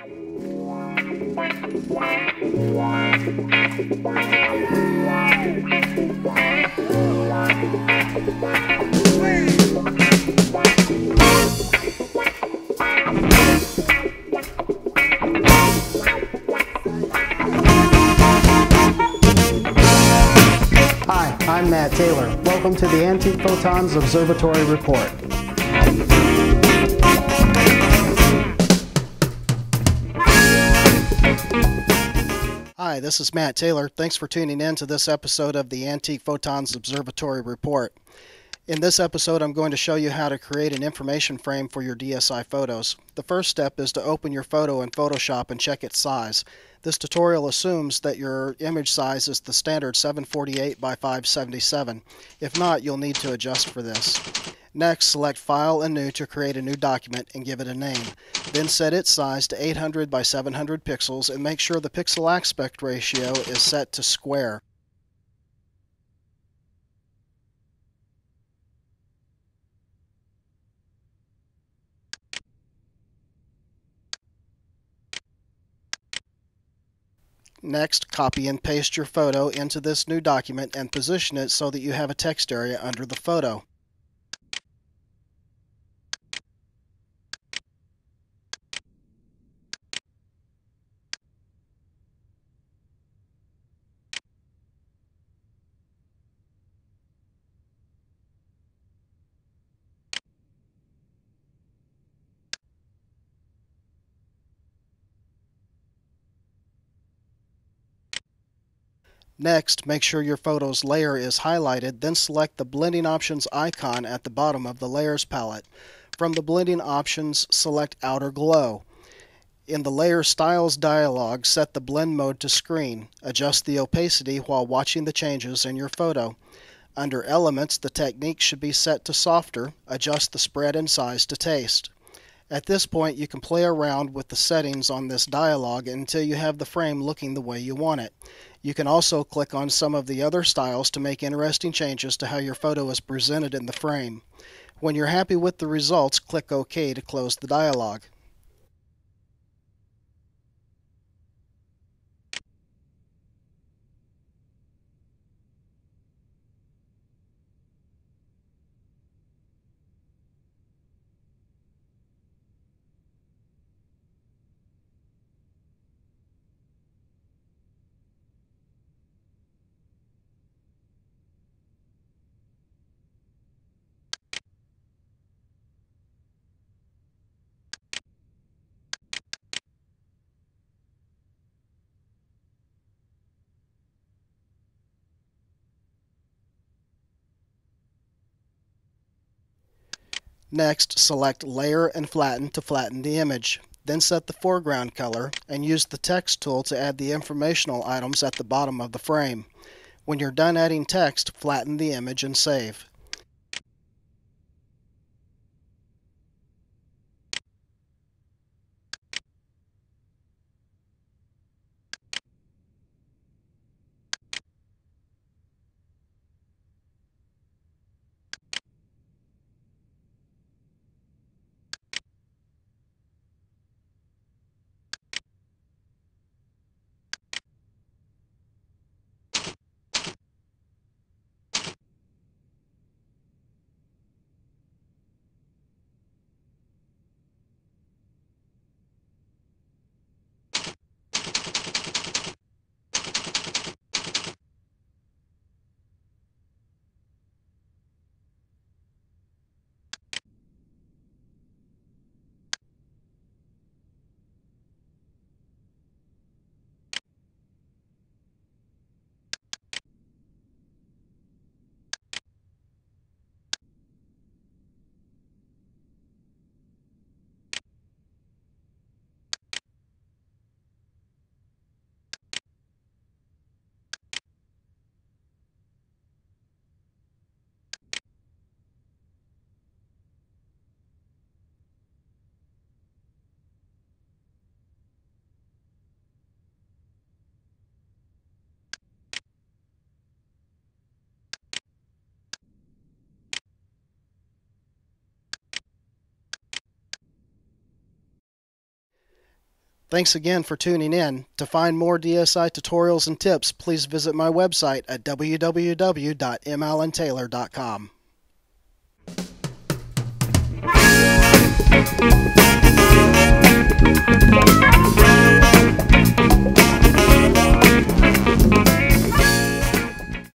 Hi, I'm Matt Taylor. Welcome to the Antique Photons Observatory Report. Hi, this is Matt Taylor. Thanks for tuning in to this episode of the Antique Photons Observatory Report. In this episode, I'm going to show you how to create an information frame for your DSI photos. The first step is to open your photo in Photoshop and check its size. This tutorial assumes that your image size is the standard 748 by 577. If not, you'll need to adjust for this. Next, select File and New to create a new document and give it a name. Then set its size to 800 by 700 pixels and make sure the pixel aspect ratio is set to square. Next, copy and paste your photo into this new document and position it so that you have a text area under the photo. Next, make sure your photo's layer is highlighted, then select the Blending Options icon at the bottom of the Layers palette. From the Blending Options, select Outer Glow. In the Layer Styles dialog, set the blend mode to screen. Adjust the opacity while watching the changes in your photo. Under Elements, the technique should be set to softer. Adjust the spread and size to taste. At this point, you can play around with the settings on this dialog until you have the frame looking the way you want it. You can also click on some of the other styles to make interesting changes to how your photo is presented in the frame. When you're happy with the results, click OK to close the dialog. Next, select Layer and Flatten to flatten the image. Then set the foreground color and use the Text tool to add the informational items at the bottom of the frame. When you're done adding text, flatten the image and save. Thanks again for tuning in. To find more DSI tutorials and tips, please visit my website at www.mallentaylor.com.